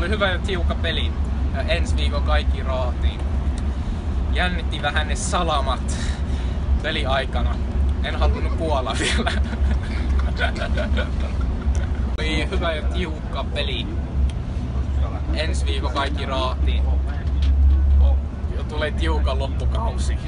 Oli hyvä ja tiukka peli. Ja ensi viikon kaikki raatiin. Jännitti vähän ne salamat peli aikana. En halunnut kuolla vielä. Oli hyvä ja tiukka peli. Ensi viikon kaikki raatiin. Jo tulee tiukan loppukausi.